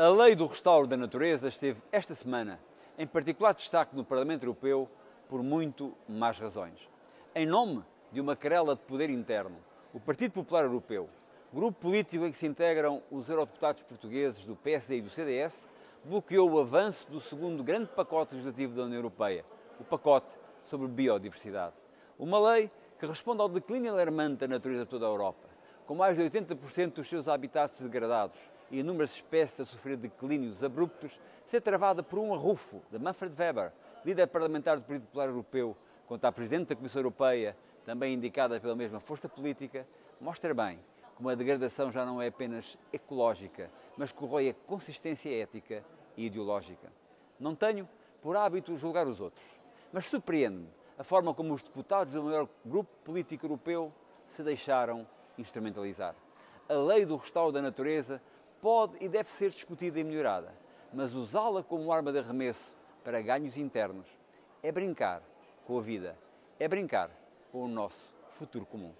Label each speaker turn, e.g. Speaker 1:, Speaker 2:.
Speaker 1: A lei do restauro da natureza esteve esta semana em particular destaque no Parlamento Europeu por muito más razões. Em nome de uma querela de poder interno, o Partido Popular Europeu, grupo político em que se integram os eurodeputados portugueses do PSD e do CDS, bloqueou o avanço do segundo grande pacote legislativo da União Europeia, o pacote sobre biodiversidade. Uma lei que responde ao declínio alarmante da natureza de toda a Europa, com mais de 80% dos seus habitats degradados e inúmeras espécies a sofrer declínios abruptos, ser travada por um arrufo de Manfred Weber, líder parlamentar do Partido Popular Europeu, quanto à Presidente da Comissão Europeia, também indicada pela mesma força política, mostra bem como a degradação já não é apenas ecológica, mas corrói a consistência ética e ideológica. Não tenho por hábito julgar os outros, mas surpreende-me a forma como os deputados do maior grupo político europeu se deixaram instrumentalizar. A lei do restauro da natureza pode e deve ser discutida e melhorada, mas usá-la como arma de arremesso para ganhos internos é brincar com a vida, é brincar com o nosso futuro comum.